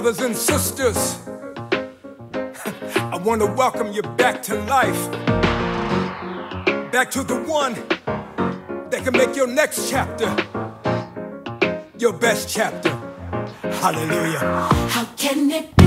brothers and sisters. I want to welcome you back to life. Back to the one that can make your next chapter your best chapter. Hallelujah. How can it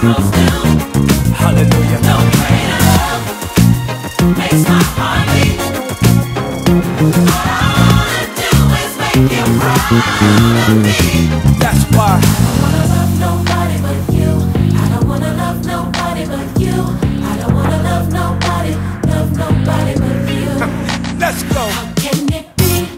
Hallelujah. No greater love makes my heart beat. All I wanna do is make you proud of me. That's why. I don't wanna love nobody but you. I don't wanna love nobody but you. I don't wanna love nobody, love nobody but you. Let's go. Can it be?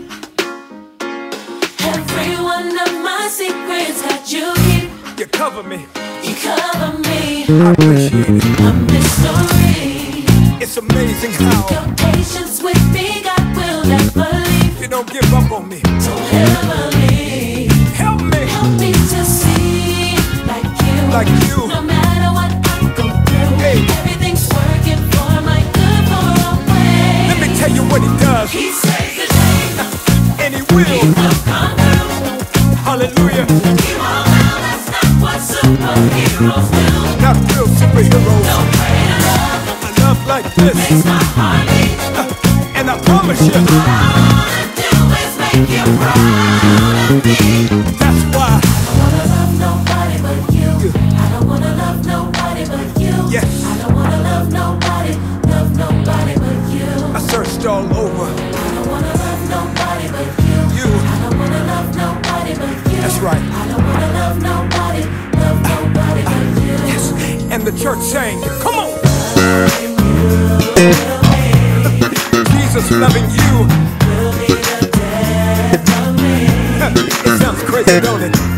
Every one of my secrets that you keep, You cover me. You cover me. I appreciate it. A mystery. It's amazing how Your patience with me, God will never leave. you don't give up on me. Don't ever leave. Help me. Help me to see like you. Like you. No matter what I go through, Hey. everything's working for my good for always. Let me tell you what he does, He saves the day. and he will. He'll come through. Hallelujah. Not real superheroes. No greater love A love like this, makes my and I promise you, All I do is make you proud that's why. I don't wanna love nobody but you. I don't wanna love nobody but you. I don't wanna love nobody, love nobody but you. I searched all over. Sang, Come on. Jesus loving you. It sounds crazy, don't it?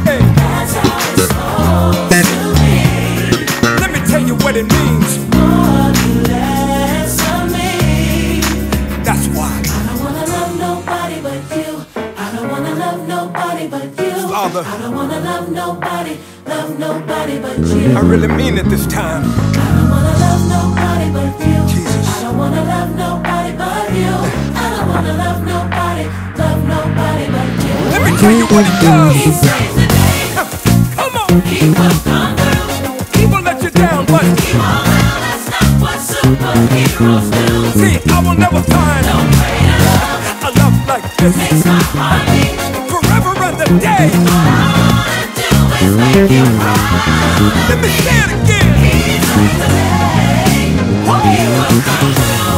Nobody but you. Father. I don't wanna love nobody, love nobody but you. I really mean it this time. I don't wanna love nobody but you. Jesus. I don't wanna love nobody but you. I don't wanna love nobody, love nobody but you. Let me tell you what it He does. saves the day. Come on. He will come through. He will let you down, but He won't now. That's not what superheroes do. see, I will never find No greater love a love like this makes my heart beat. Forever and a day. All I do is make you proud. Let me say it again.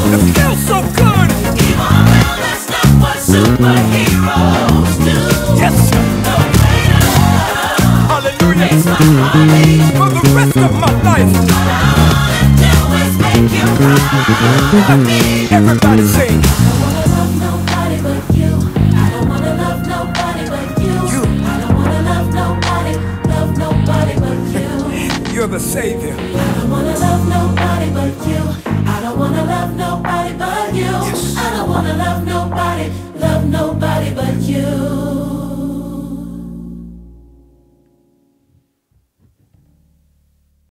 It feels so good. Yes, sir. Hallelujah. For the rest of my life, everybody sing. You're the savior. I don't wanna love nobody but you. I don't wanna love nobody but you. Yes. I don't wanna love nobody, love nobody but you.